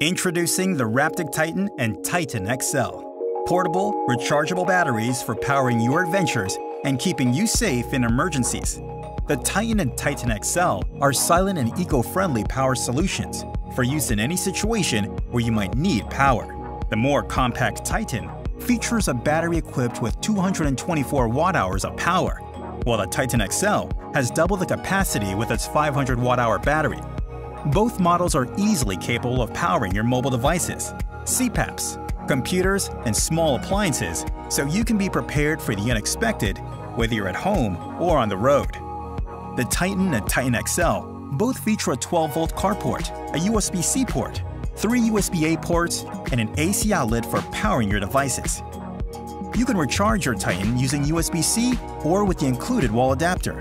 Introducing the Raptic Titan and Titan XL. Portable, rechargeable batteries for powering your adventures and keeping you safe in emergencies. The Titan and Titan XL are silent and eco-friendly power solutions for use in any situation where you might need power. The more compact Titan features a battery equipped with 224 watt-hours of power, while the Titan XL has double the capacity with its 500 watt-hour battery. Both models are easily capable of powering your mobile devices, CPAPs, computers, and small appliances so you can be prepared for the unexpected whether you're at home or on the road. The Titan and Titan XL both feature a 12-volt car port, a USB-C port, three USB-A ports, and an AC outlet for powering your devices. You can recharge your Titan using USB-C or with the included wall adapter.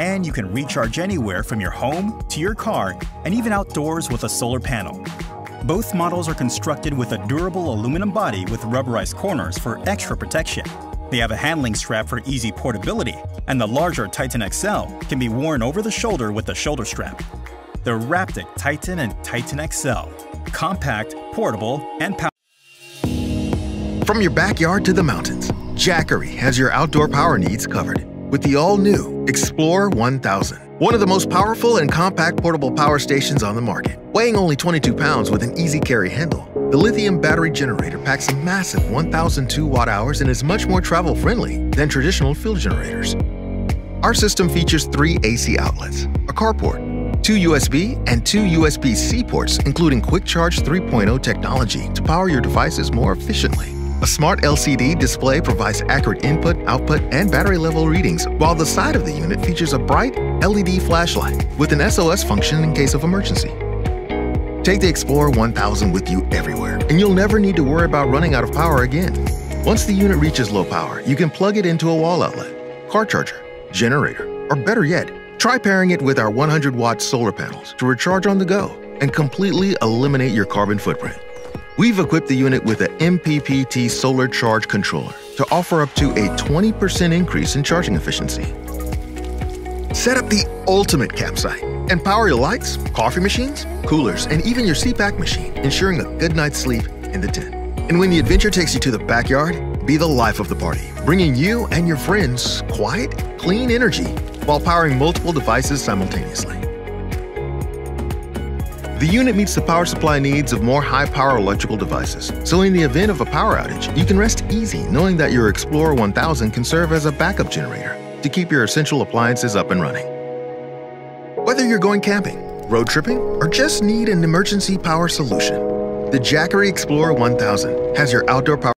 And you can recharge anywhere from your home to your car and even outdoors with a solar panel. Both models are constructed with a durable aluminum body with rubberized corners for extra protection. They have a handling strap for easy portability, and the larger Titan XL can be worn over the shoulder with a shoulder strap. The Raptic Titan and Titan XL. Compact, portable, and powerful. From your backyard to the mountains, Jackery has your outdoor power needs covered with the all-new Explorer 1000. One of the most powerful and compact portable power stations on the market. Weighing only 22 pounds with an easy carry handle, the lithium battery generator packs a massive 1,002 watt-hours and is much more travel-friendly than traditional fuel generators. Our system features three AC outlets, a carport, two USB and two USB-C ports, including Quick Charge 3.0 technology to power your devices more efficiently. A smart LCD display provides accurate input, output, and battery level readings, while the side of the unit features a bright LED flashlight with an SOS function in case of emergency. Take the Explorer 1000 with you everywhere, and you'll never need to worry about running out of power again. Once the unit reaches low power, you can plug it into a wall outlet, car charger, generator, or better yet, try pairing it with our 100 watt solar panels to recharge on the go and completely eliminate your carbon footprint. We've equipped the unit with an MPPT solar charge controller to offer up to a 20% increase in charging efficiency. Set up the ultimate campsite and power your lights, coffee machines, coolers, and even your CPAP machine, ensuring a good night's sleep in the tent. And when the adventure takes you to the backyard, be the life of the party, bringing you and your friends quiet, clean energy while powering multiple devices simultaneously. The unit meets the power supply needs of more high-power electrical devices, so in the event of a power outage, you can rest easy knowing that your Explorer 1000 can serve as a backup generator to keep your essential appliances up and running. Whether you're going camping, road tripping, or just need an emergency power solution, the Jackery Explorer 1000 has your outdoor power